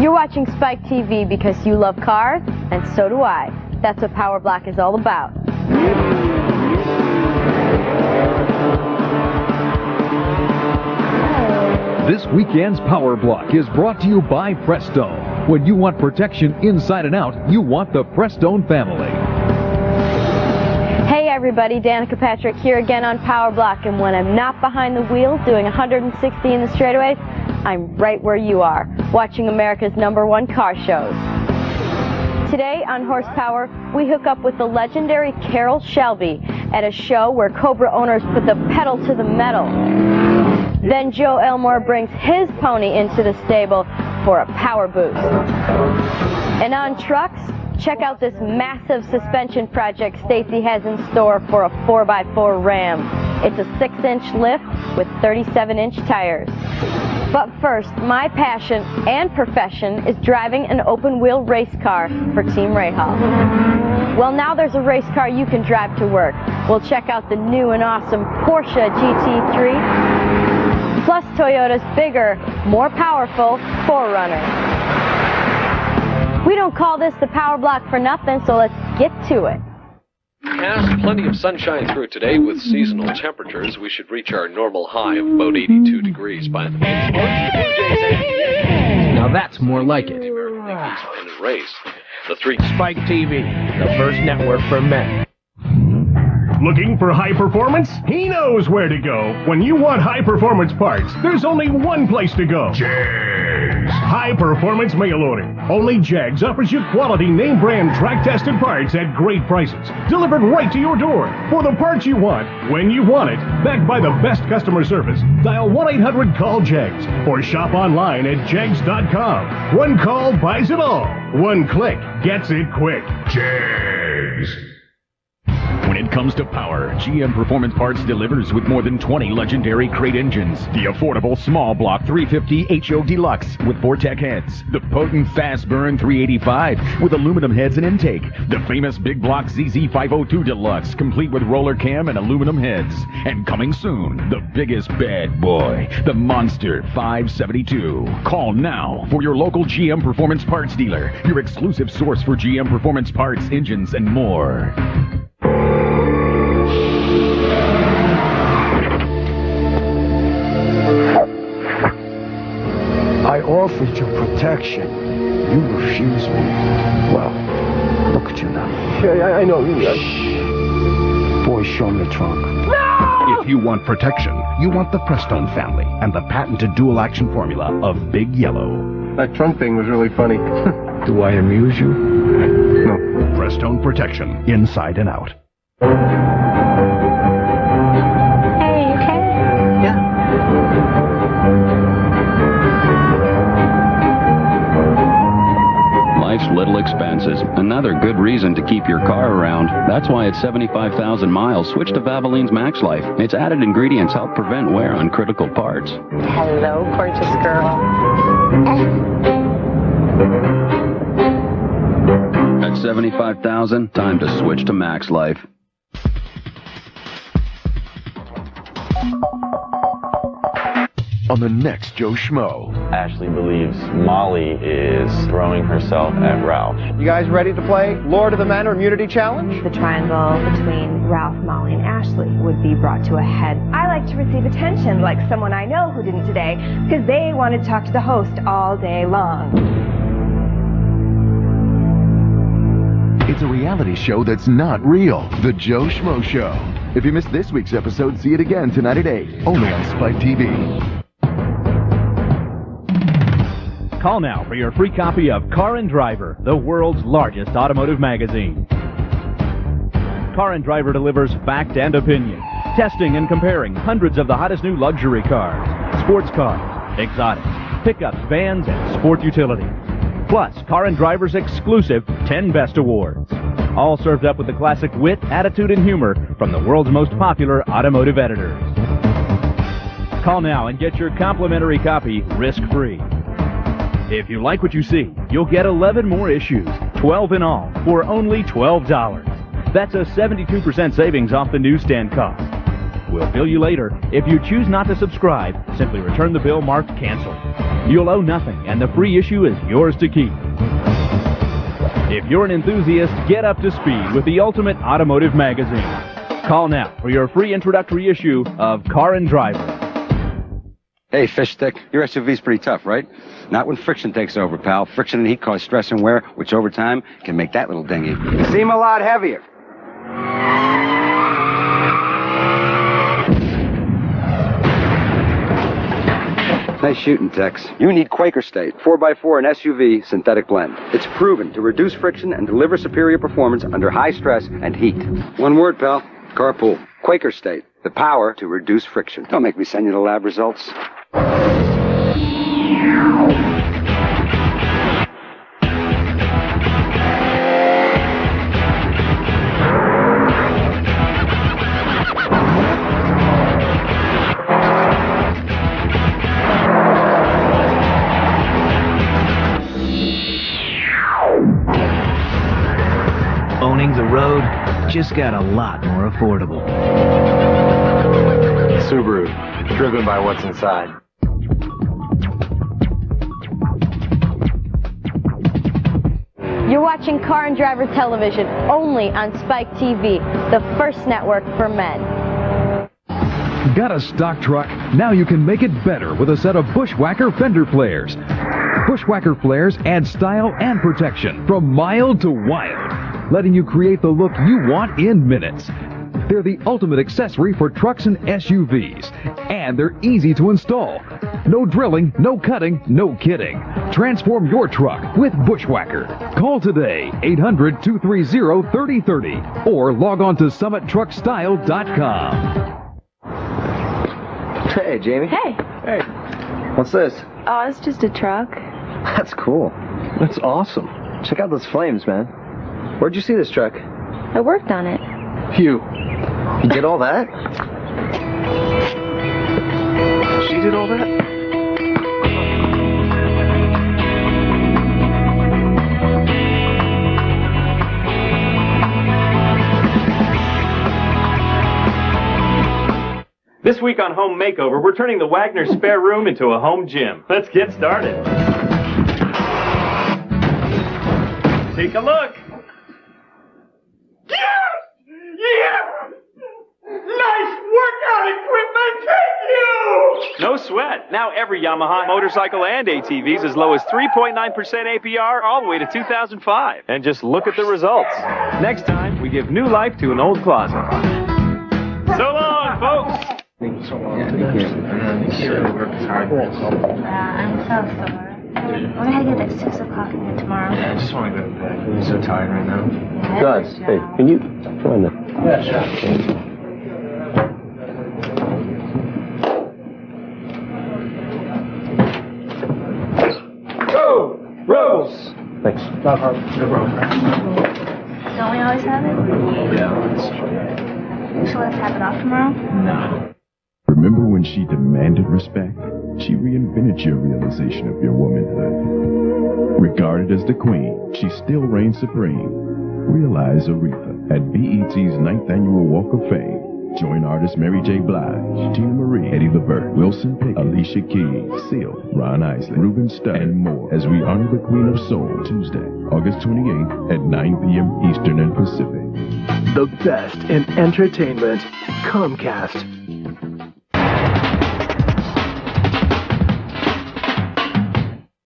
You're watching Spike TV because you love cars, and so do I. That's what Power Block is all about. This weekend's Power Block is brought to you by Prestone. When you want protection inside and out, you want the Prestone family. Hey everybody, Danica Patrick here again on Power Block, and when I'm not behind the wheel doing 160 in the straightaways, I'm right where you are, watching America's number one car shows. Today on Horsepower, we hook up with the legendary Carroll Shelby at a show where Cobra owners put the pedal to the metal. Then Joe Elmore brings his pony into the stable for a power boost. And on trucks, check out this massive suspension project Stacy has in store for a 4x4 Ram. It's a 6-inch lift with 37-inch tires. But first, my passion and profession is driving an open-wheel race car for Team Rahal. Well, now there's a race car you can drive to work. We'll check out the new and awesome Porsche GT3 plus Toyota's bigger, more powerful 4Runner. We don't call this the power block for nothing, so let's get to it. And plenty of sunshine through today with seasonal temperatures. We should reach our normal high of about 82 degrees by the main sports. The Blue Jays and Now that's more like it. the American Yankees in a race. The three Spike TV, the first network for men. Looking for high performance? He knows where to go. When you want high performance parts, there's only one place to go. JEGS. High performance mail order. Only JEGS offers you quality name brand track tested parts at great prices. Delivered right to your door. For the parts you want, when you want it. Backed by the best customer service. Dial 1 800 Call JEGS or shop online at jegs.com. One call buys it all. One click gets it quick. JEGS. When it comes to power, GM Performance Parts delivers with more than 20 legendary crate engines. The affordable small block 350 HO Deluxe with Vortec heads. The potent fast burn 385 with aluminum heads and intake. The famous big block ZZ502 Deluxe complete with roller cam and aluminum heads. And coming soon, the biggest bad boy, the Monster 572. Call now for your local GM Performance Parts dealer, your exclusive source for GM Performance Parts, engines, and more. Offered you protection. You refused me. Well, look at you now. Yeah, I, I know. Boy, show me the trunk. No! If you want protection, you want the Prestone family and the patented dual action formula of Big Yellow. That trunk thing was really funny. Do I amuse you? no. Prestone protection, inside and out. Little expenses. Another good reason to keep your car around. That's why at 75,000 miles, switch to Valvoline's Max Life. Its added ingredients help prevent wear on critical parts. Hello, gorgeous girl. At 75,000, time to switch to Max Life. On the next Joe Schmo, Ashley believes Molly is throwing herself at Ralph. You guys ready to play Lord of the Manor Immunity Challenge? The triangle between Ralph, Molly, and Ashley would be brought to a head. I like to receive attention like someone I know who didn't today because they wanted to talk to the host all day long. it's a reality show that's not real. The Joe Schmo Show. If you missed this week's episode, see it again tonight at 8, only on Spike TV. Call now for your free copy of Car and Driver, the world's largest automotive magazine. Car and Driver delivers fact and opinion, testing and comparing hundreds of the hottest new luxury cars, sports cars, exotics, pickups, vans, and sport utilities. Plus, Car and Driver's exclusive 10 Best Awards. All served up with the classic wit, attitude, and humor from the world's most popular automotive editors. Call now and get your complimentary copy risk-free. If you like what you see, you'll get 11 more issues, 12 in all, for only $12. That's a 72% savings off the newsstand cost. We'll bill you later. If you choose not to subscribe, simply return the bill marked cancel. You'll owe nothing, and the free issue is yours to keep. If you're an enthusiast, get up to speed with the Ultimate Automotive Magazine. Call now for your free introductory issue of Car and Driver. Hey, fish stick, your SUV's pretty tough, right? Not when friction takes over, pal. Friction and heat cause stress and wear, which over time can make that little dinghy seem a lot heavier. Nice shooting, Tex. You need Quaker State 4x4 and SUV synthetic blend. It's proven to reduce friction and deliver superior performance under high stress and heat. One word, pal. Carpool. Quaker State. The power to reduce friction. Don't make me send you the lab results. Owning the road just got a lot more affordable. Subaru, driven by what's inside. You're watching Car and Driver Television only on Spike TV, the first network for men. Got a stock truck? Now you can make it better with a set of Bushwacker fender flares. Bushwacker flares add style and protection from mild to wild, letting you create the look you want in minutes. They're the ultimate accessory for trucks and SUVs, and they're easy to install. No drilling, no cutting, no kidding. Transform your truck with Bushwacker. Call today 800 230 3030 or log on to summittruckstyle.com. Hey, Jamie. Hey. Hey. What's this? Oh, it's just a truck. That's cool. That's awesome. Check out those flames, man. Where'd you see this truck? I worked on it. You. You did all that? She did all that? This week on Home Makeover, we're turning the Wagner spare room into a home gym. Let's get started. Take a look. Nice workout equipment, thank you! No sweat. Now every Yamaha motorcycle and ATV is as low as 3.9% APR all the way to 2005. And just look at the results. Next time, we give new life to an old closet. So long, folks! Thank you so much. Yeah, I'm so sorry. We're gonna get at 6 o'clock again tomorrow. Yeah, I just want to go to bed. I'm so tired right now. Guys, hey, can you join them? Yeah, sure. Thanks. No problem. No problem. Don't we always have it? Yeah, that's true. So let's have it off tomorrow? No. Remember when she demanded respect? She reinvented your realization of your womanhood. Regarded as the queen, she still reigns supreme. Realize Aretha at BET's ninth annual Walk of Fame. Join artists Mary J. Blige, Teena Marie, Eddie Levert, Wilson Pickett, Alicia Keys, Seal, Ron Isley, Ruben Studd, and more as we honor the Queen of Soul Tuesday, August 28th at 9 p.m. Eastern and Pacific. The best in entertainment. Comcast.